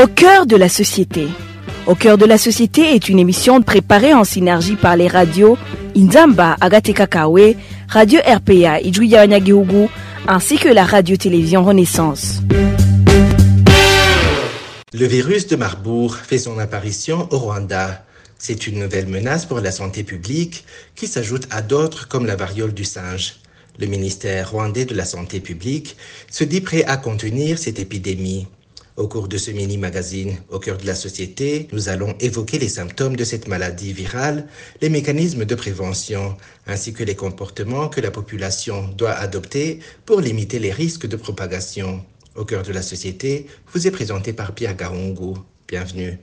Au cœur de la société. Au cœur de la société est une émission préparée en synergie par les radios Inzamba, Agatekakawe, Radio RPA, Ijuya Wanyagihugu, ainsi que la radio-télévision Renaissance. Le virus de Marbourg fait son apparition au Rwanda. C'est une nouvelle menace pour la santé publique qui s'ajoute à d'autres comme la variole du singe. Le ministère rwandais de la Santé publique se dit prêt à contenir cette épidémie. Au cours de ce mini-magazine Au cœur de la société, nous allons évoquer les symptômes de cette maladie virale, les mécanismes de prévention, ainsi que les comportements que la population doit adopter pour limiter les risques de propagation. Au cœur de la société vous est présenté par Pierre Garongo. Bienvenue.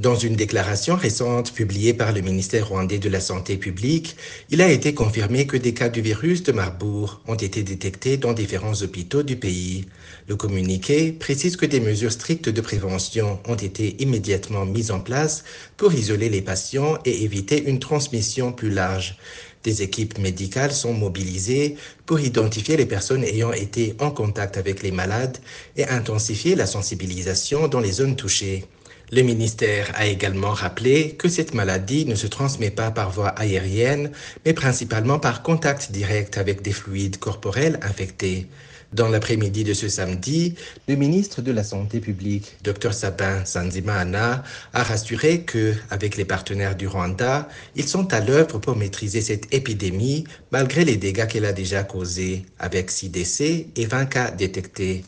Dans une déclaration récente publiée par le ministère rwandais de la Santé publique, il a été confirmé que des cas du virus de Marbourg ont été détectés dans différents hôpitaux du pays. Le communiqué précise que des mesures strictes de prévention ont été immédiatement mises en place pour isoler les patients et éviter une transmission plus large. Des équipes médicales sont mobilisées pour identifier les personnes ayant été en contact avec les malades et intensifier la sensibilisation dans les zones touchées. Le ministère a également rappelé que cette maladie ne se transmet pas par voie aérienne, mais principalement par contact direct avec des fluides corporels infectés. Dans l'après-midi de ce samedi, le ministre de la Santé publique, Dr Sabin Sanzimana, a rassuré que, avec les partenaires du Rwanda, ils sont à l'œuvre pour maîtriser cette épidémie malgré les dégâts qu'elle a déjà causés, avec 6 décès et 20 cas détectés.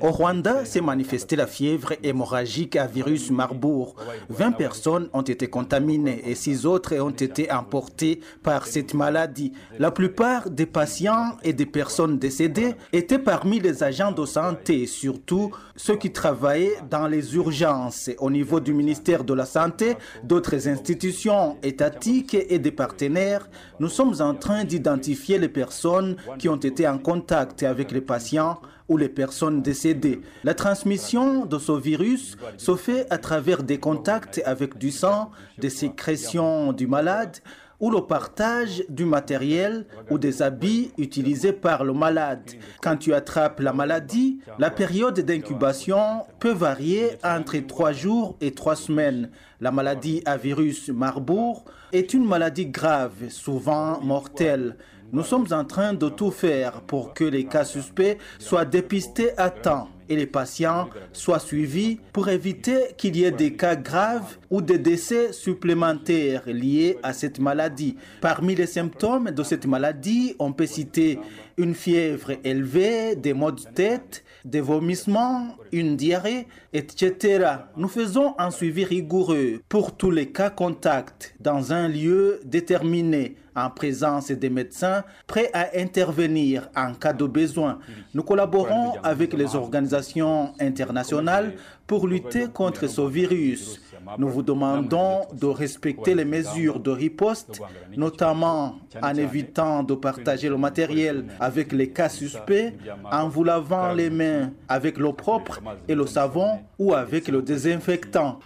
Au Rwanda s'est manifestée la fièvre hémorragique à virus Marburg. 20 personnes ont été contaminées et 6 autres ont été emportées par cette maladie. La plupart des patients et des personnes décédées étaient parmi les agents de santé, surtout ceux qui travaillaient dans les urgences. Au niveau du ministère de la Santé, d'autres institutions étatiques et des partenaires, nous sommes en train d'identifier les personnes qui ont été en contact avec les patients ou les personnes décédées. La transmission de ce virus se fait à travers des contacts avec du sang, des sécrétions du malade ou le partage du matériel ou des habits utilisés par le malade. Quand tu attrapes la maladie, la période d'incubation peut varier entre 3 jours et 3 semaines. La maladie à virus Marburg est une maladie grave, souvent mortelle. Nous sommes en train de tout faire pour que les cas suspects soient dépistés à temps et les patients soient suivis pour éviter qu'il y ait des cas graves ou des décès supplémentaires liés à cette maladie. Parmi les symptômes de cette maladie, on peut citer une fièvre élevée, des maux de tête, des vomissements, une diarrhée, etc. Nous faisons un suivi rigoureux pour tous les cas contacts dans un lieu déterminé en présence des médecins prêts à intervenir en cas de besoin. Nous collaborons avec les organisations internationales pour lutter contre ce virus. Nous vous demandons de respecter les mesures de riposte, notamment en évitant de partager le matériel avec les cas suspects, en vous lavant les mains avec l'eau propre et le savon ou avec le désinfectant.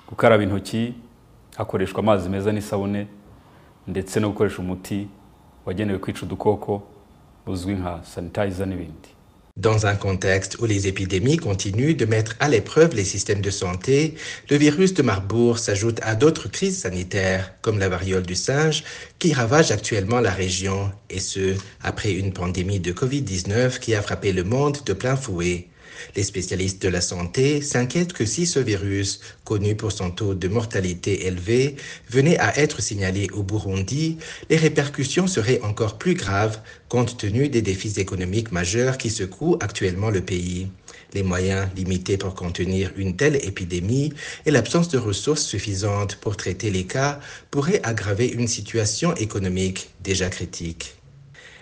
Dans un contexte où les épidémies continuent de mettre à l'épreuve les systèmes de santé, le virus de Marbourg s'ajoute à d'autres crises sanitaires, comme la variole du singe, qui ravage actuellement la région, et ce, après une pandémie de Covid-19 qui a frappé le monde de plein fouet. Les spécialistes de la santé s'inquiètent que si ce virus, connu pour son taux de mortalité élevé, venait à être signalé au Burundi, les répercussions seraient encore plus graves compte tenu des défis économiques majeurs qui secouent actuellement le pays. Les moyens limités pour contenir une telle épidémie et l'absence de ressources suffisantes pour traiter les cas pourraient aggraver une situation économique déjà critique.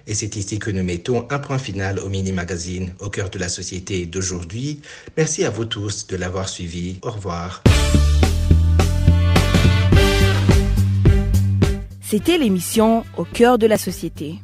Et c'est ici que nous mettons un point final au mini-magazine au cœur de la société d'aujourd'hui. Merci à vous tous de l'avoir suivi. Au revoir. C'était l'émission Au cœur de la société.